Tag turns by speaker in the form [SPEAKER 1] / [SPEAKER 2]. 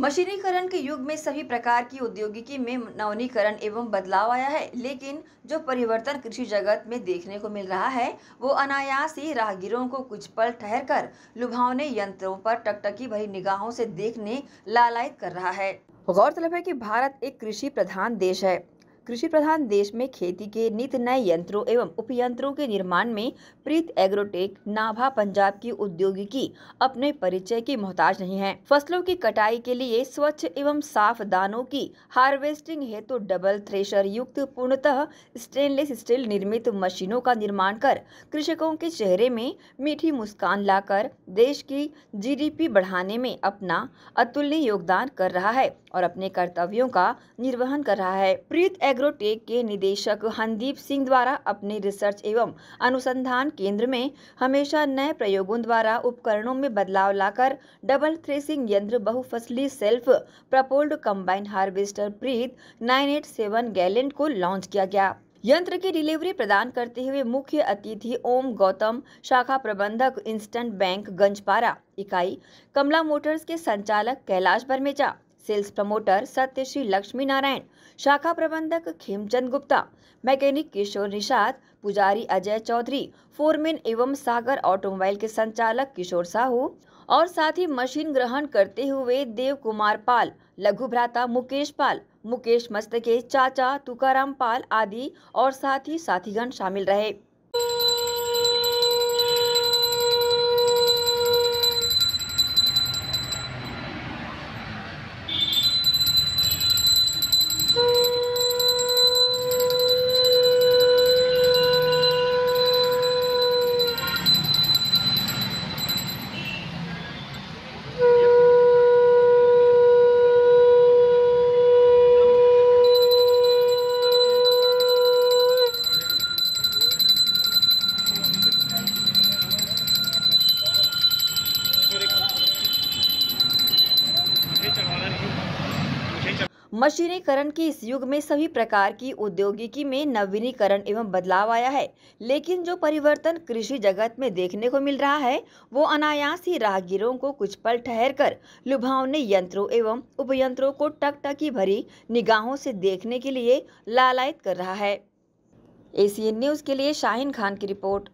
[SPEAKER 1] मशीनीकरण के युग में सभी प्रकार की औद्योगिकी में नवनीकरण एवं बदलाव आया है, लेकिन जो परिवर्तन कृषि जगत में देखने को मिल रहा है, वो अनायास ही राहगीरों को कुछ पल ठहर कर लुभावने यंत्रों पर टकटकी भरी निगाहों से देखने लालायित कर रहा है। गौरतलब है कि भारत एक कृषि प्रधान देश है। कृषि प्रधान देश में खेती के नित नए यंत्रों एवं उपयंत्रों के निर्माण में प्रीत एग्रोटेक, नाभा पंजाब की उद्योगिकी अपने परिचय की मोहताज नहीं है। फ़सलों की कटाई के लिए स्वच्छ एवं साफ़ दानों की हार्वेस्टिंग हेतु तो डबल थ्रेशर युक्त पूर्णतः स्टेनलेस स्टील निर्मित मशीनों का निर्माण कर कृषकों के चेहरे में मीठी मुस्कान लाकर देश की जीडीपी बढ़ाने में अपना अतुल्य योगदान कर रहा है और अपने कर्तव्यों का निर्वहन कर रहा है। प्रीत एग्रोटेक के निदेशक हनदीप सिंह द्वारा अपने रिसर्च एवं अनुसंधान केंद्र में हमेशा नए प्रयोगों द्वारा उपकरणों में बदलाव लाकर डबल थ्रेसिंग यंत्र, बहुफसली self propelled combine harvester Preet 987 gallant को लॉन्च किया गया। यंत्र की डिलीवरी प्रदान करते हुए मुख्य अतिथि ओम गौतम, शाखा प्रबंधक इंस्टेंट बैंक गंजपारा, इकाई, कमला मोटर्स के संचालक कैलाश बरमेचा सेल्स प्रमोटर सत्यश्री लक्ष्मी नारायण शाखा प्रबंधक खेमचंद गुप्ता, मैकेनिक किशोर निषाद, पुजारी अजय चौधरी, फोरमैन एवं सागर ऑटोमोबाइल के संचालक किशोर साहू और साथ ही मशीन ग्रहण करते हुए देव कुमार पाल, लघु भ्राता मुकेश पाल, मुकेश मस्तके चाचा तुकाराम पाल आदि और साथ ही साथीगण शामिल रहे। मशीनीकरण के इस युग में सभी प्रकार की औद्योगिकी में नवीनीकरण एवं बदलाव आया है। लेकिन जो परिवर्तन कृषि जगत में देखने को मिल रहा है, वो अनायास ही राहगीरों को कुछ पल ठहर कर लुभावने यंत्रों एवं उपयंत्रों को टकटकी भरी निगाहों से देखने के लिए लालायित कर रहा है। एसीएन न्यूज़ के लिए शाहिन खान की रिपोर्ट।